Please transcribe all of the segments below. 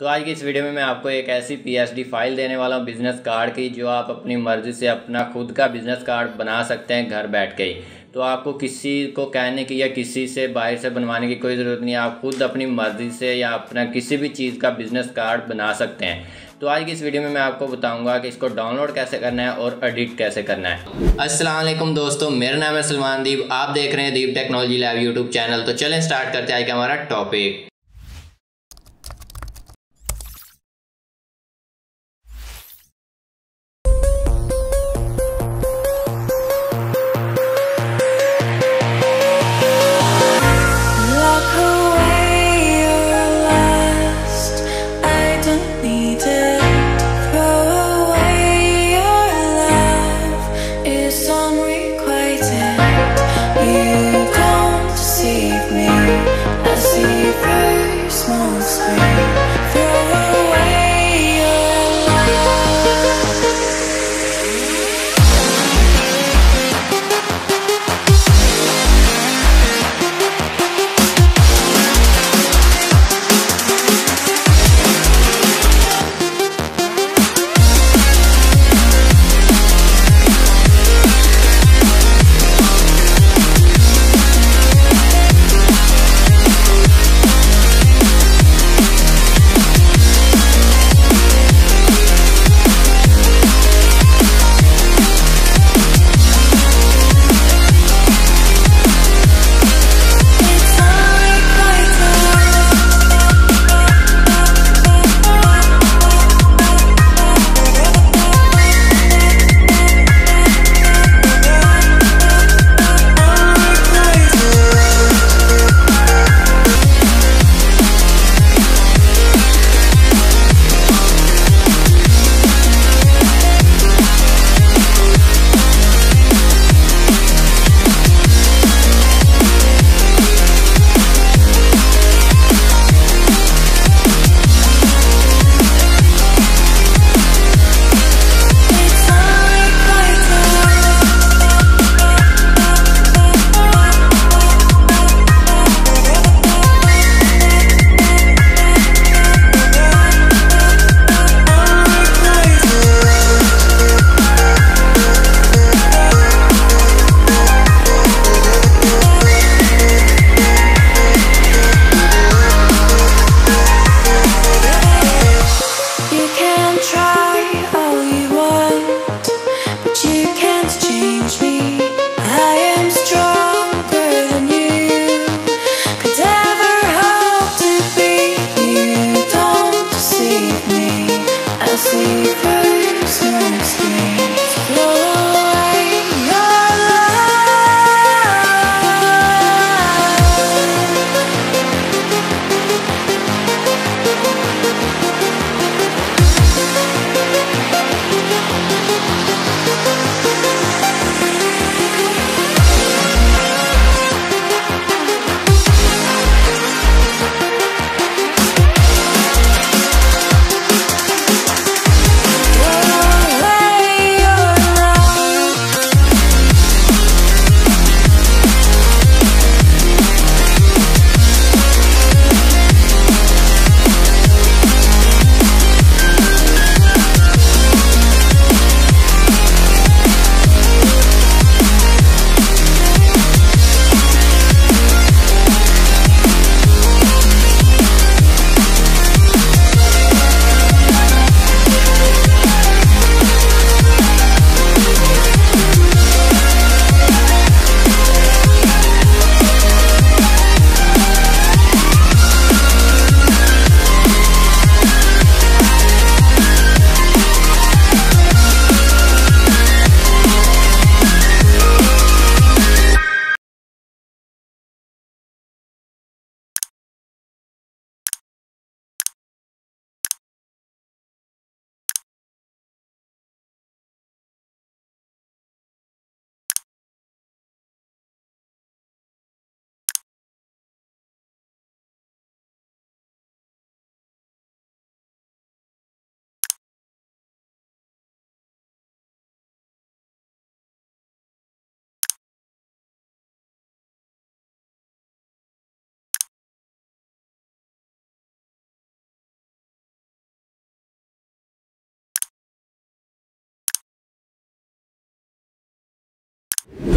तो आज की इस वीडियो में मैं आपको एक ऐसी पीएसडी फ़ाइल देने वाला हूँ बिज़नेस कार्ड की, जो आप अपनी मर्ज़ी से अपना खुद का बिज़नेस कार्ड बना सकते हैं घर बैठ के ही। तो आपको किसी को कहने की या किसी से बाहर से बनवाने की कोई ज़रूरत नहीं है आप खुद अपनी मर्ज़ी से या अपना किसी भी चीज़ का बिज़नेस कार्ड बना सकते हैं। तो आज की इस वीडियो में मैं आपको बताऊँगा कि इसको डाउनलोड कैसे करना है और एडिट कैसे करना है। अस्सलाम वालेकुम दोस्तों, मेरा नाम है सलमान दीप, आप देख रहे हैं Deep technology lab YouTube channel. तो चलें स्टार्ट करते हैं आज का हमारा टॉपिक see. that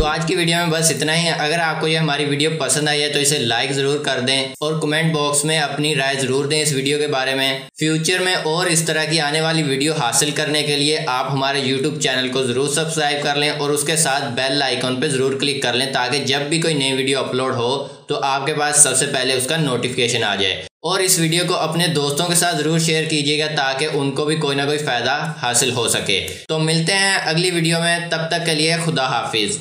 तो आज की वीडियो में बस इतना ही। है अगर आपको ये हमारी वीडियो पसंद आई है तो इसे लाइक ज़रूर कर दें और कमेंट बॉक्स में अपनी राय ज़रूर दें इस वीडियो के बारे में। फ्यूचर में और इस तरह की आने वाली वीडियो हासिल करने के लिए आप हमारे यूट्यूब चैनल को ज़रूर सब्सक्राइब कर लें और उसके साथ बेल आइकॉन पर ज़रूर क्लिक कर लें ताकि जब भी कोई नई वीडियो अपलोड हो तो आपके पास सबसे पहले उसका नोटिफिकेशन आ जाए। और इस वीडियो को अपने दोस्तों के साथ ज़रूर शेयर कीजिएगा ताकि उनको भी कोई ना कोई फ़ायदा हासिल हो सके। तो मिलते हैं अगली वीडियो में। तब तक के लिए खुदा हाफिज़।